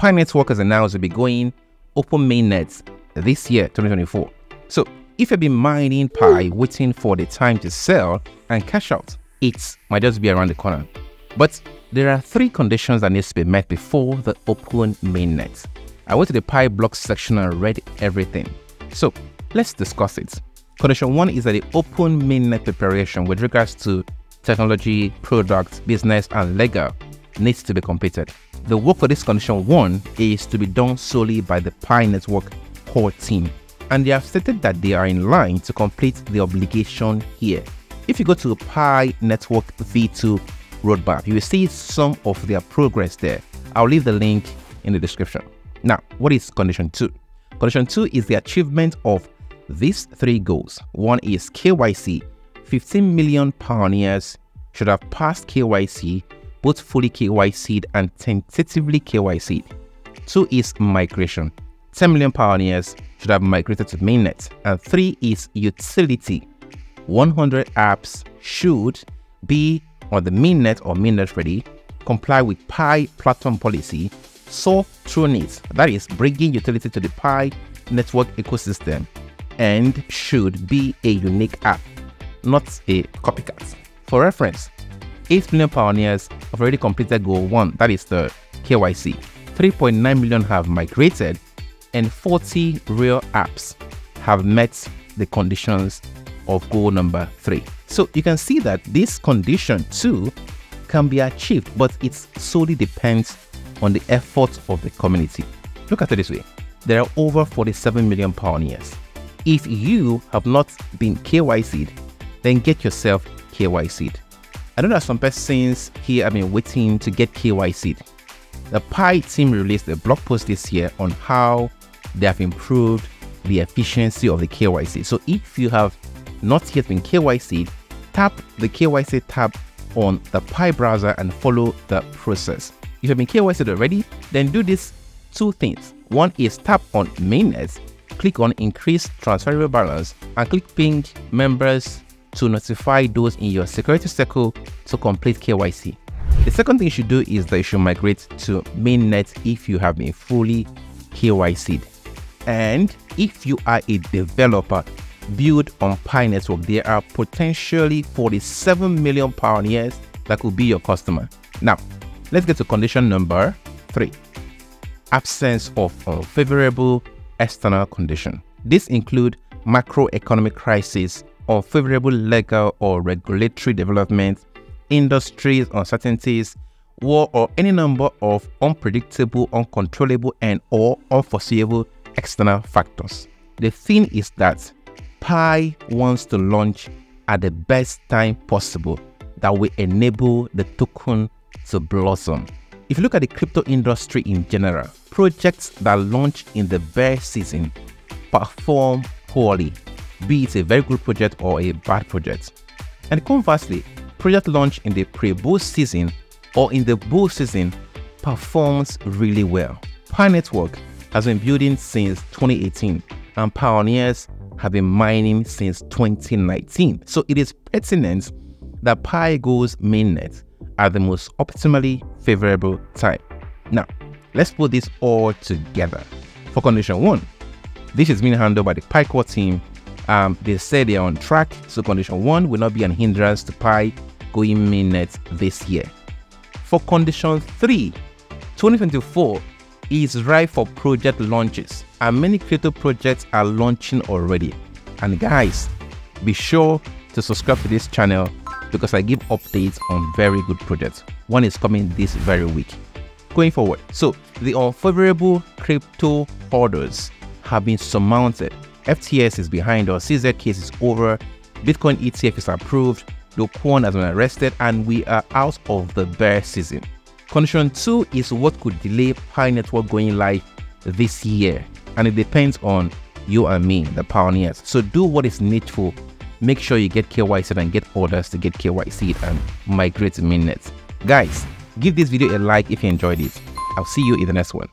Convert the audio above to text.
Pi Network has announced will be going open mainnet this year, 2024. So if you've been mining Pi waiting for the time to sell and cash out, it might just be around the corner. But there are three conditions that needs to be met before the open mainnet. I went to the Pi block section and read everything. So let's discuss it. Condition one is that the open mainnet preparation with regards to technology, product, business, and legal needs to be completed. The work for this condition one is to be done solely by the Pi Network core team, and they have stated that they are in line to complete the obligation here. If you go to the Pi Network V2 roadmap, you will see some of their progress there. I'll leave the link in the description. Now, what is condition two? Condition two is the achievement of these three goals. One is KYC. 15 million pioneers should have passed KYC, both fully KYC'd and tentatively KYC'd. Two is migration. 10 million pioneers should have migrated to mainnet. And three is utility. 100 apps should be on the mainnet or mainnet ready, comply with Pi platform policy, solve true needs, that is, bringing utility to the Pi network ecosystem, and should be a unique app, not a copycat. For reference, 8 million pioneers have already completed goal 1, that is the KYC. 3.9 million have migrated, and 40 real apps have met the conditions of goal number 3. So you can see that this condition too can be achieved, but it solely depends on the efforts of the community. Look at it this way. There are over 47 million pioneers. If you have not been KYC'd, then get yourself KYC'd. I know that some persons here have been waiting to get KYC'd. The Pi team released a blog post this year on how they have improved the efficiency of the KYC. So if you have not yet been KYC'd, tap the KYC tab on the Pi browser and follow the process. If you've been KYC'd already, then do these two things. One is tap on mainnet, click on increase transferable balance, and click ping members to notify those in your security circle to complete KYC. The second thing you should do is that you should migrate to mainnet if you have been fully KYC'd. And if you are a developer, build on Pi Network, there are potentially 47 million pioneers that could be your customer. Now, let's get to condition number three absence of unfavorable external condition. This include macroeconomic crisis, unfavorable legal or regulatory developments, industries uncertainties, war or any number of unpredictable, uncontrollable and or unforeseeable external factors. The thing is that Pi wants to launch at the best time possible that will enable the token to blossom. If you look at the crypto industry in general, projects that launch in the bear season perform poorly, be it a very good project or a bad project. And conversely, project launch in the pre-bull season or in the bull season performs really well. Pi Network has been building since 2018 and pioneers have been mining since 2019. So it is pertinent that Pi goes mainnet at the most optimally favorable time. Now, let's put this all together. For condition one, this is being handled by the Pi core team. Um, they say they are on track, so condition one will not be an hindrance to Pi going mainnet this year. For condition three, 2024 is ripe for project launches and many crypto projects are launching already. And guys, be sure to subscribe to this channel because I give updates on very good projects. One is coming this very week. Going forward, so the unfavorable crypto orders have been surmounted. FTX is behind us, CZ case is over, Bitcoin ETF is approved, Do Kwon has been arrested, and we are out of the bear season. Condition 2 is what could delay Pi Network going live this year, and it depends on you and me, the pioneers. So do what is needful. Make sure you get KYC and get orders to get KYC and migrate to mainnet. Guys, give this video a like if you enjoyed it. I'll see you in the next one.